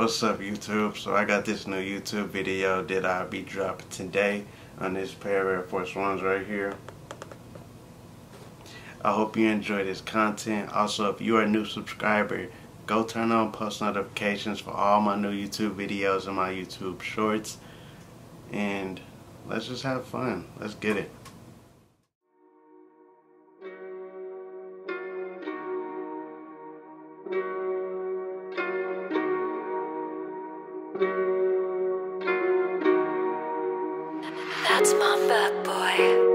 What's up YouTube? So I got this new YouTube video that I'll be dropping today on this pair of Air Force Ones right here. I hope you enjoy this content. Also, if you're a new subscriber, go turn on post notifications for all my new YouTube videos and my YouTube shorts. And let's just have fun. Let's get it. That's my bad boy.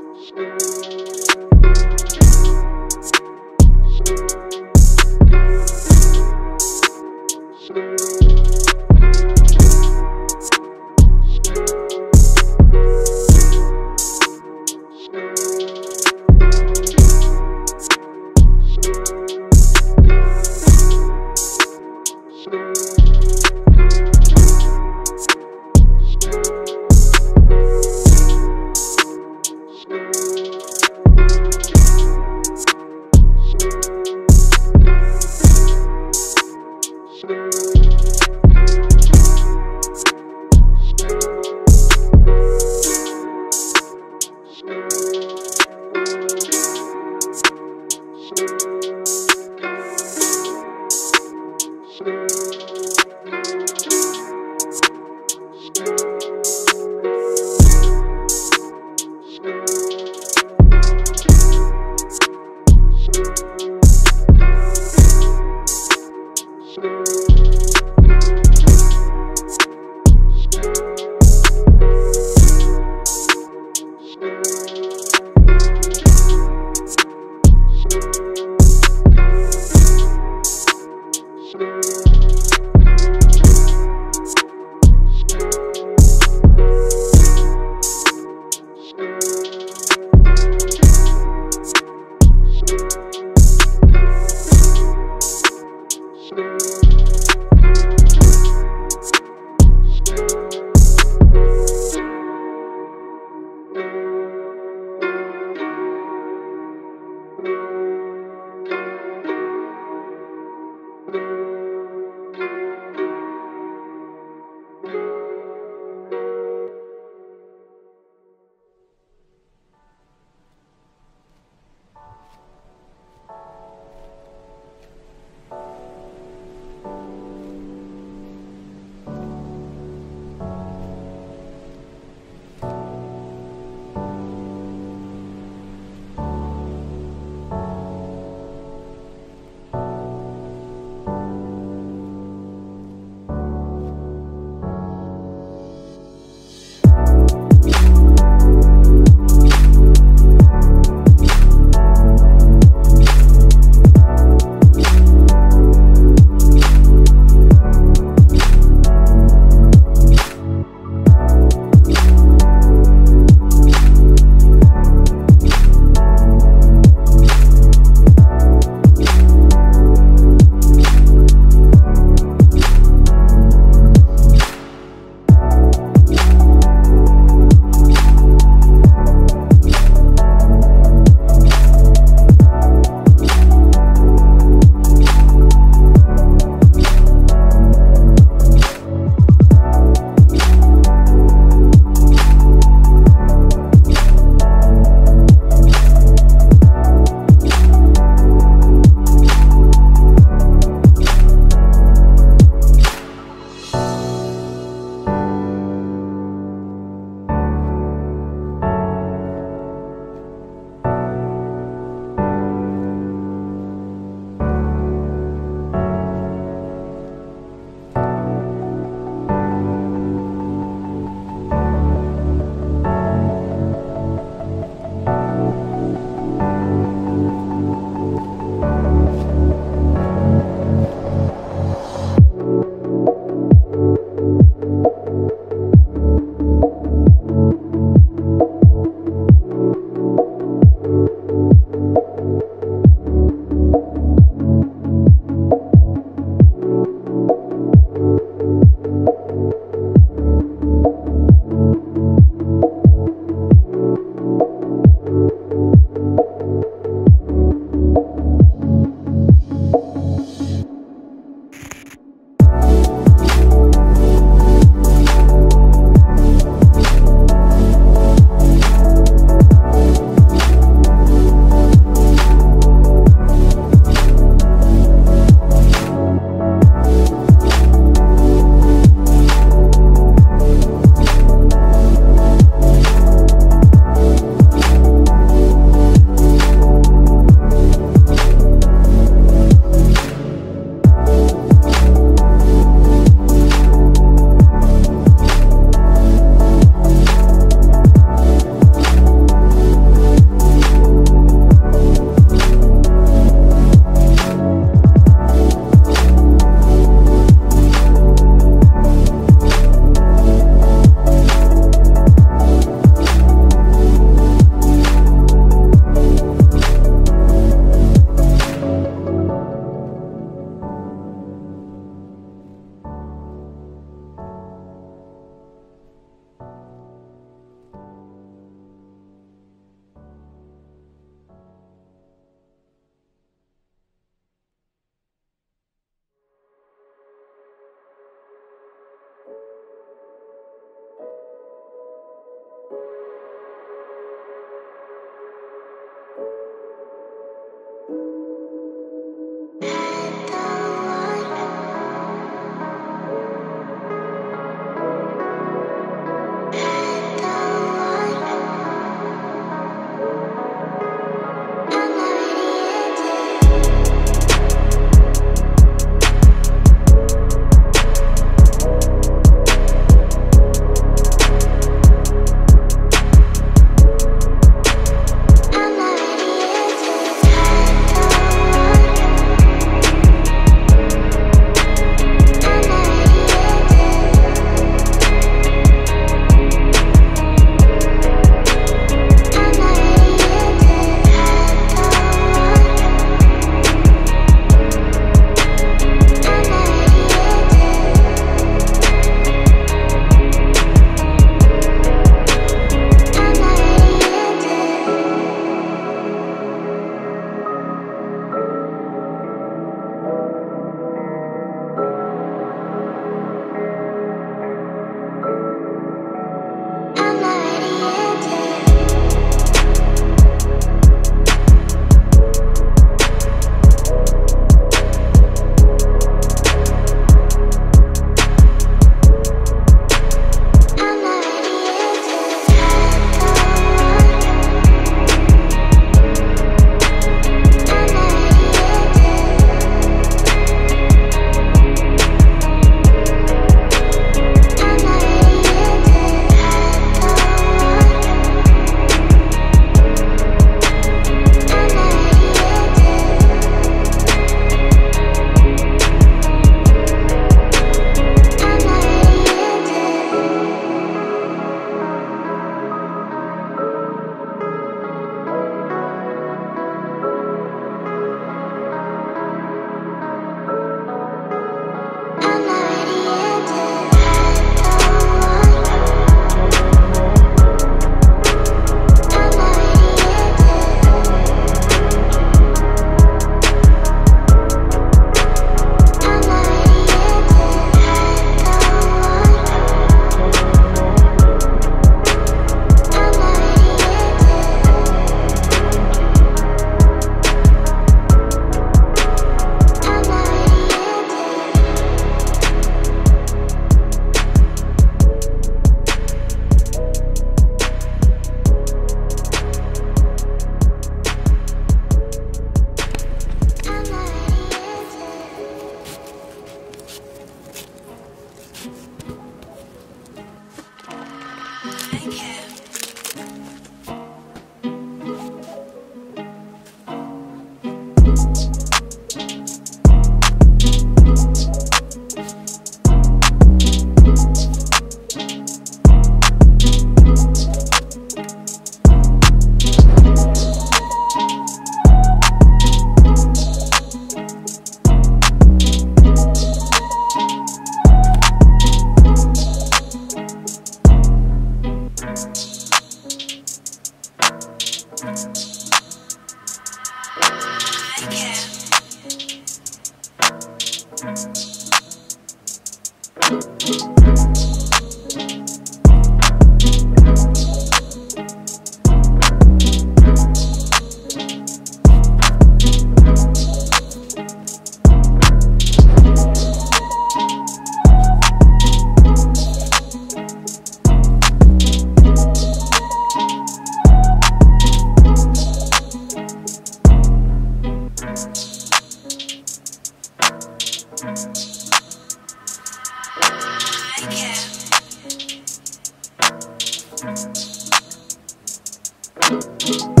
Choose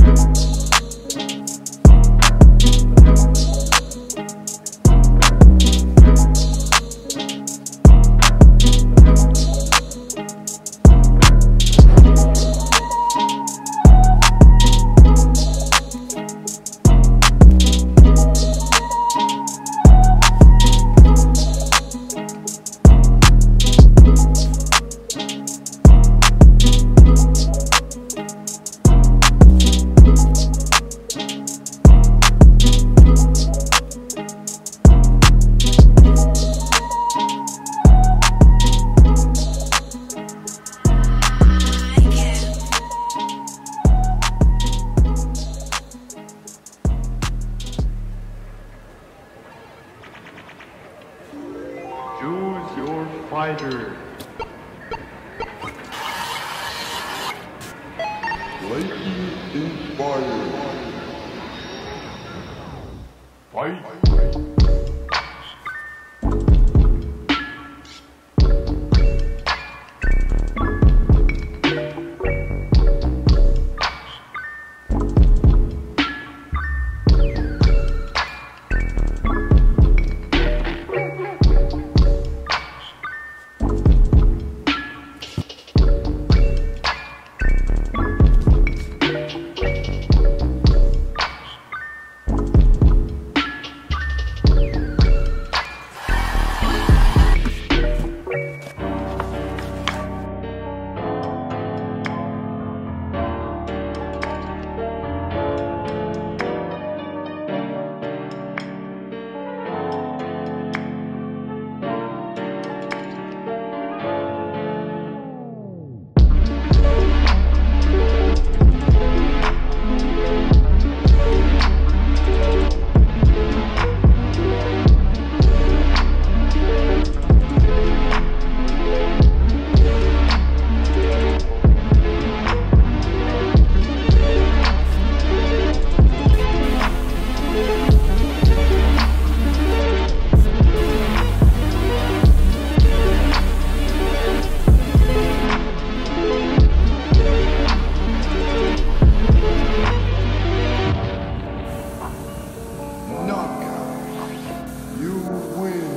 Empire. Fight. такой